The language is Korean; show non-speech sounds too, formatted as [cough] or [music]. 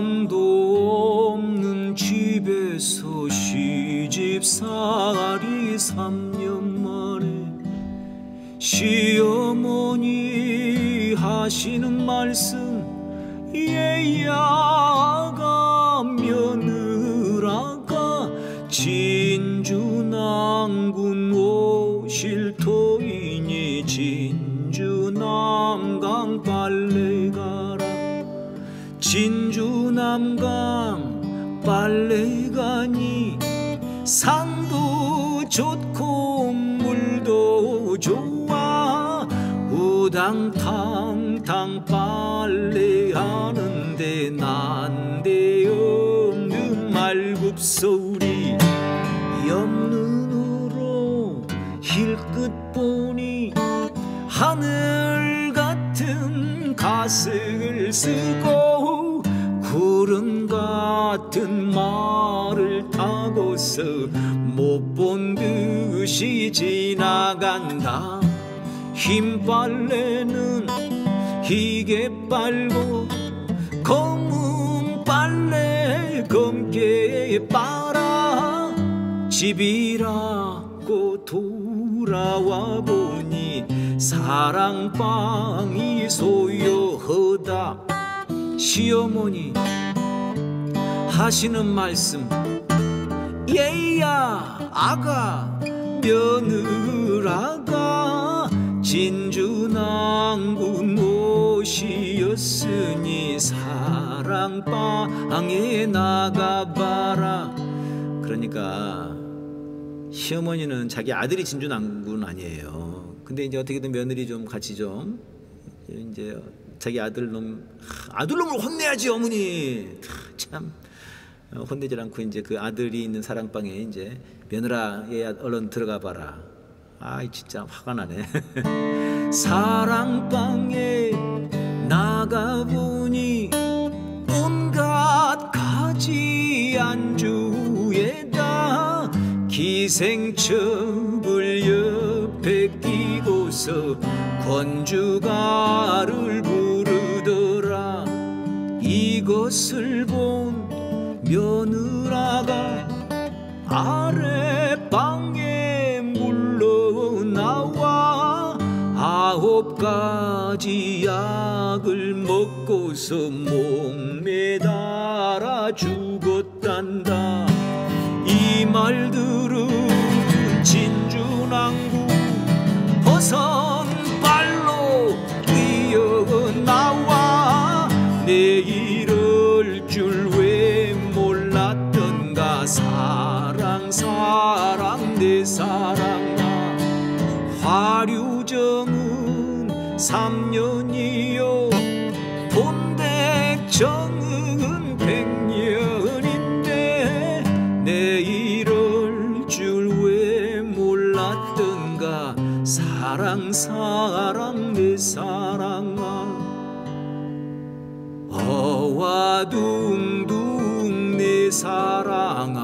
사람도 없는 집에서 시집살이 3년 만에 시어머니 하시는 말씀 예야가 며느라가 진주남군 오실 토이니 진주남강 빨래가 진주 남강 빨래 가니 산도 좋고 물도 좋아. 우당탕탕 빨래하는데 난데없는 말굽소리. 옆눈으로 힐끗 보니 하늘 같은 가슴을 쓰고 같은 말을 타고서 못 본 듯이 지나간다. 흰 빨래는 희게 빨고 검은 빨래 검게 빨아. 집이라고 돌아와 보니 사랑방이 소요하다. 시어머니 하시는 말씀. 얘야 아가 며느라가 진주남군 옷이었으니 사랑방에 나가봐라. 그러니까 시어머니는 자기 아들이 진주남군 아니에요. 근데 이제 어떻게든 며느리 좀 같이 좀 이제 자기 아들놈 아들놈을 혼내야지 어머니. 참. 어, 혼내질 않고 이제 그 아들이 있는 사랑방에 이제 며느라 얘 얼른 들어가 봐라. 아이 진짜 화가 나네. [laughs] 사랑방에 나가 보니 온갖 가지 안주에다 기생첩을 옆에 끼고서 권주가를 부르더라 이것을 본 며느라가 아랫방에 물러나와 아홉 가지 약을 먹고서 목매달아 죽었단다. 이 말들은 진주남구 버선 발로 뛰어나와 내이 사랑 내 사랑아 화류정은 삼년이요. 본대정은 백년인데 내 이럴 줄 왜 몰랐던가? 사랑 사랑 내 사랑아. 어와 둥둥 내 사랑아